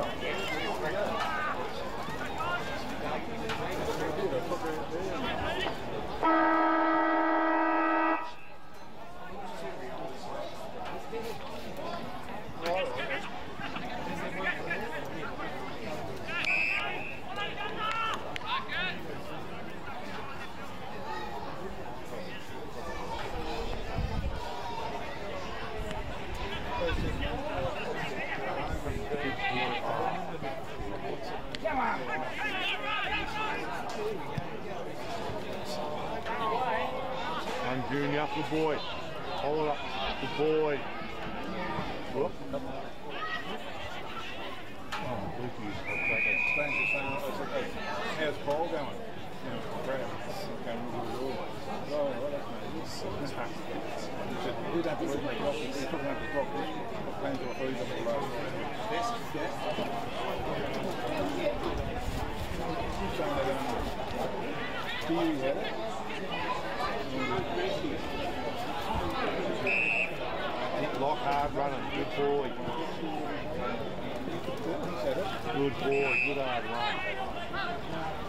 Michael. has Paul going. You know, great. Going really well. Oh, well, that's nice. It's packed. We'd have to work with Brock. We'd probably have to Brock. Plans or food on the road. Do you hear it? Hit running. Good boy. Good boy. Good hard run.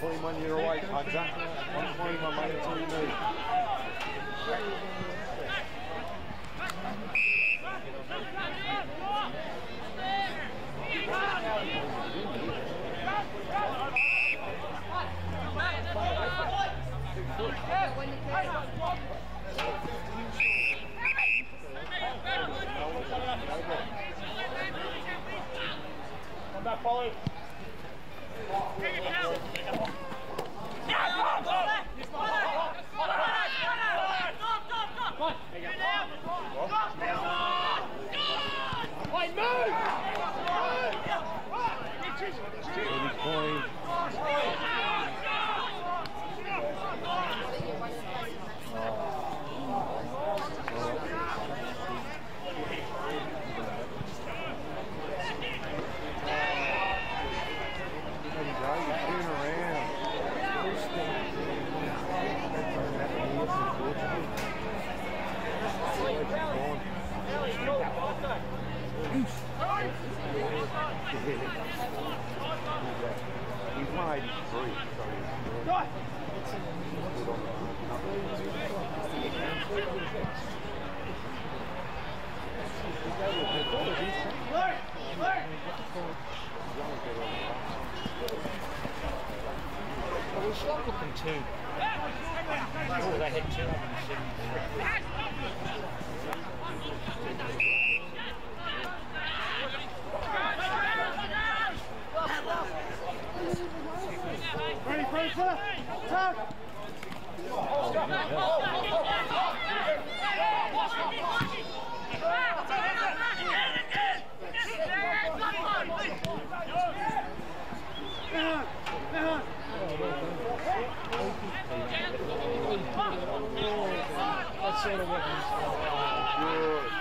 121 year white, Panza. you minus 3 million. He's 183, so he's Well, we look them. Oh, they had 270. Ready, Fraser? Tuck! That's sort of what he's Good.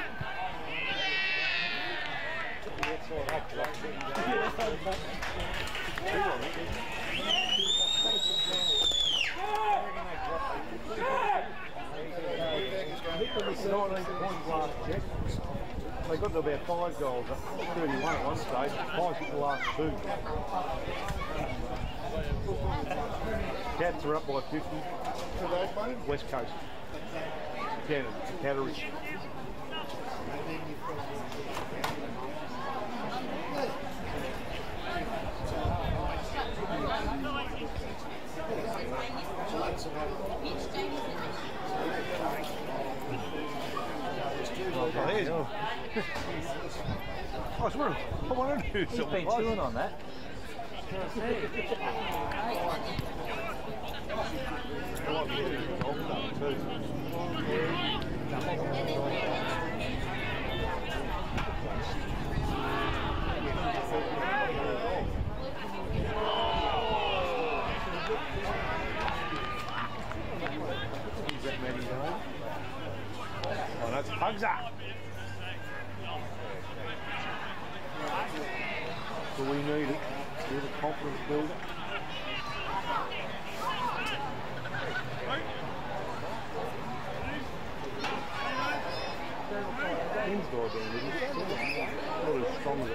Nineteen points last check. Got to about five goals at 31 at one stage. Five hit the last two. Cats are up by 50. West Coast. Canada, Catteridge. Oh, there's I was wondering, I want to do He's something. been chewing on that. I to into 老是撞着。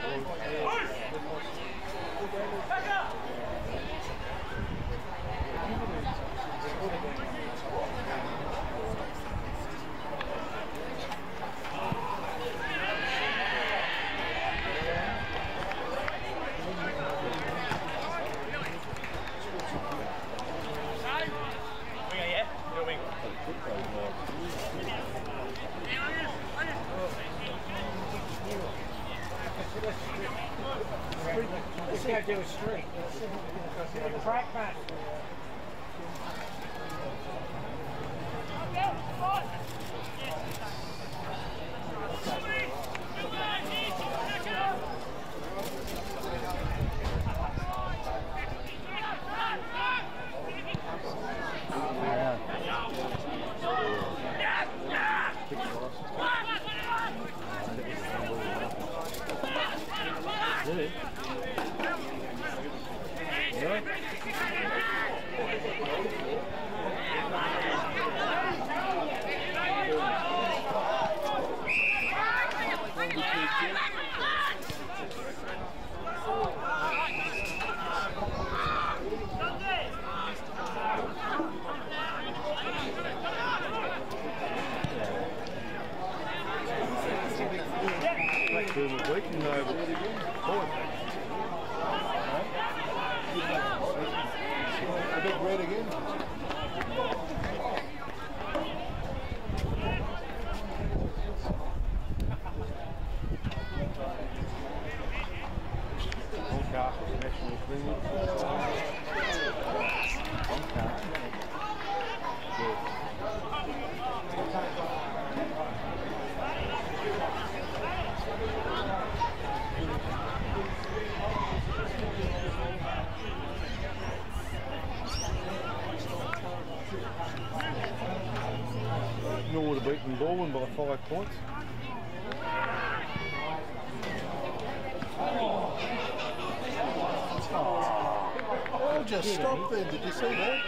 see that?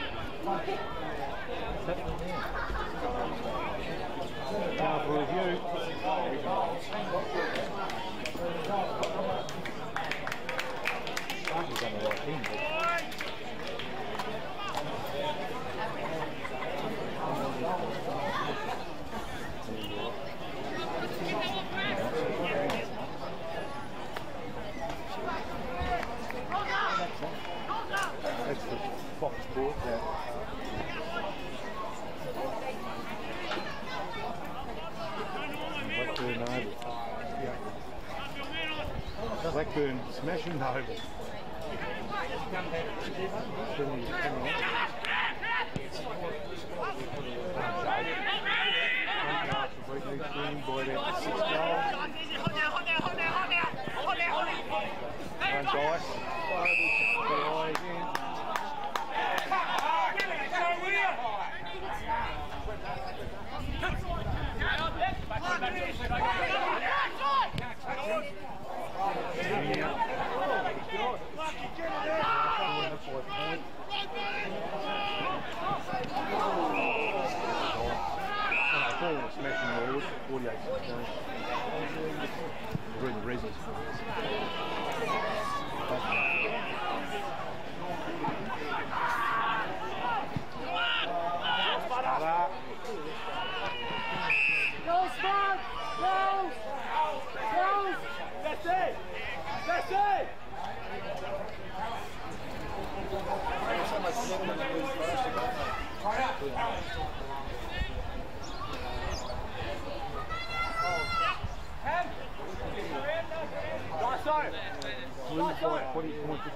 Powerful review. He's done the right thing. Smashing home. Dice. Bring the raisins.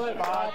bye.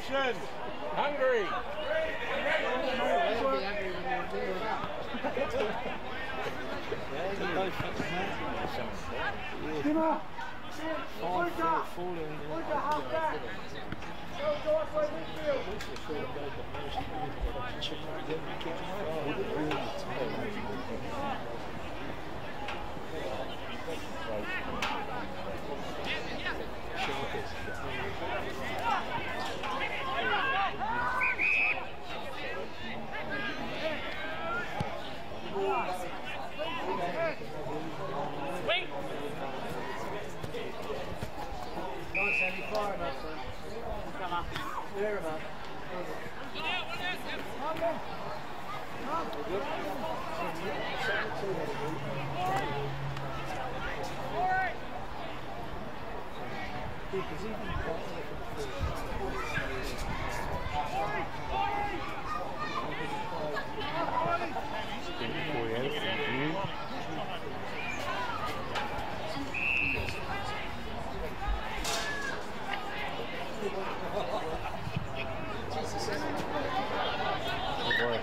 Action! Hungry! Timmer! Because even Foi essa, viu? Oh boy.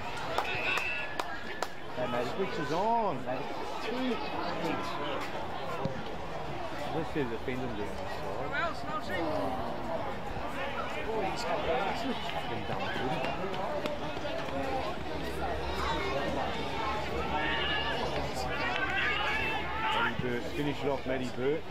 Hey mate, the switch is on, mate. Two eight. This is a pendulum down this side. Been done good. Matty Burt, finish it off Matty Burt.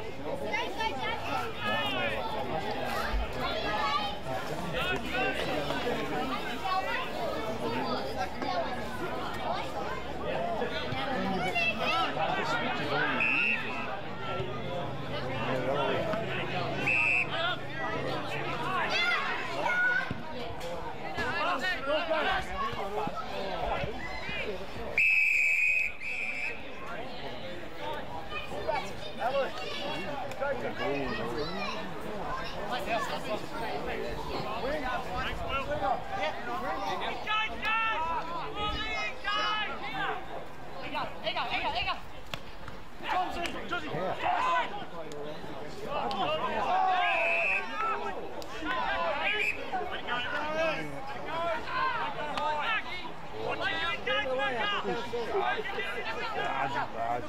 Well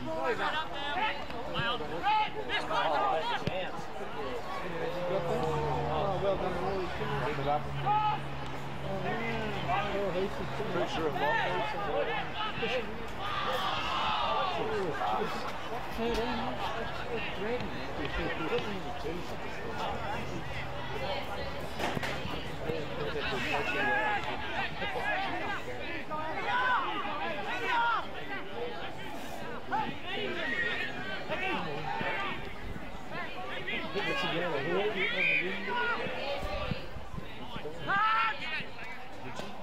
done, Roy. It up. Oh, Hastings. Pressure of lock. Put it together. Who are you on the wing?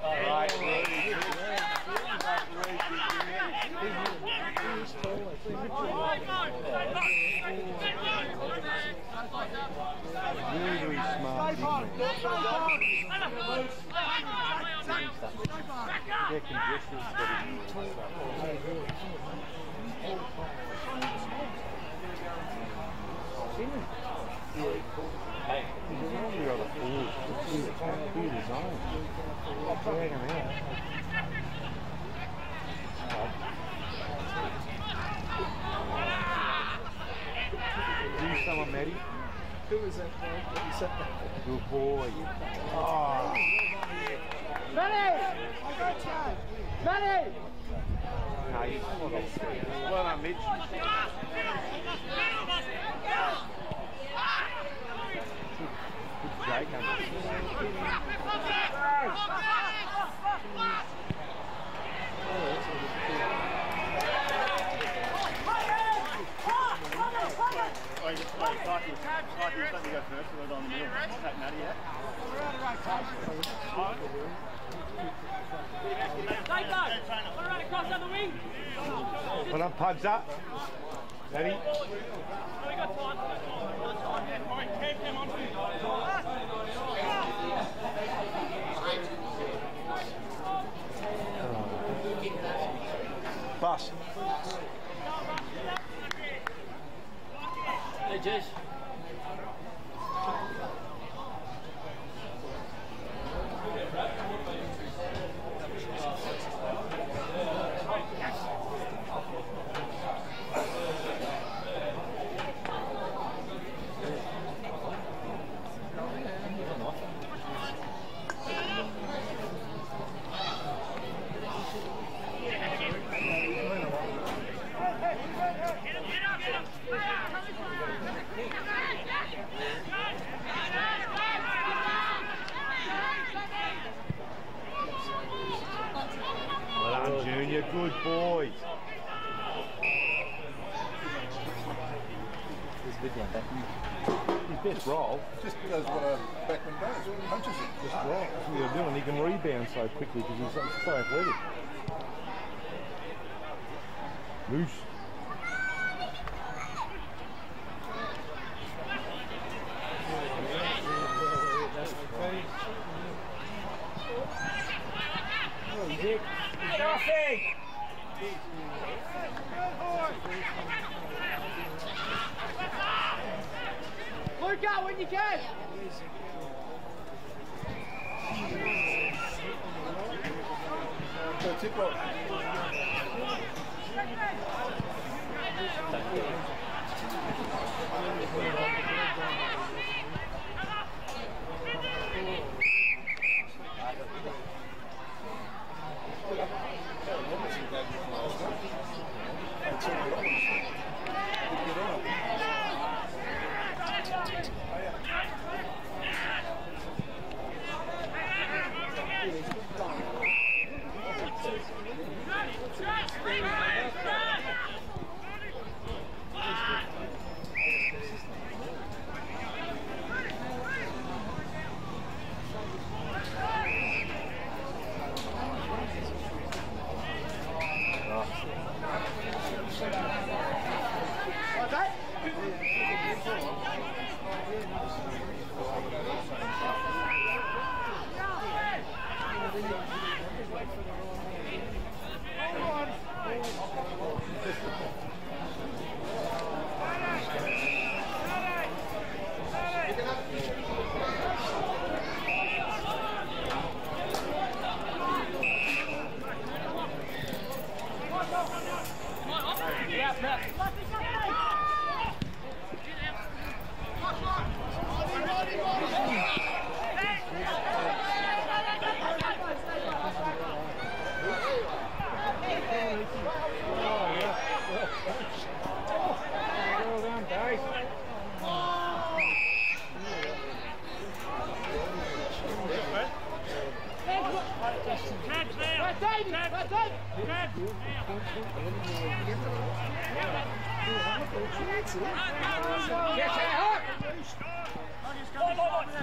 Right, ready. He's tall. I think Really, really smart. big man. Yeah, congestion's got his He's normally on a forward. He's trying to beat his own. Drag him out. Do someone, Matty. Who was that oh, guy that ah. you sat there? Good boy. Oh, Manny! Manny! no, he's not. Well done, Mitch. Good Jake under. Wait, wait, Clarky, Clarky, let me go first, we'll go in the middle. Take Matty out. Stay back! Put it right across on the wing! Well done, Pugs up. Matty. we got time. Bus. Hey, Jess. Well done, Junior. Good boys. It's good, yeah. his best role. Just does what a backman does. Punches it. Just right. That's what doing. He can rebound so quickly because he's so, athletic. Loose.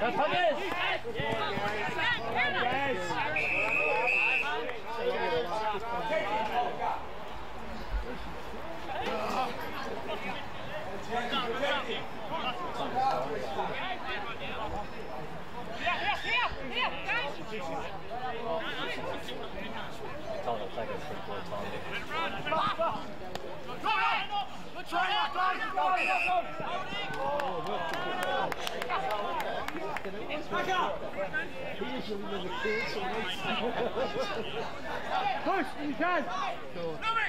That's how it is. Tell them to take us for time. Push you can. Never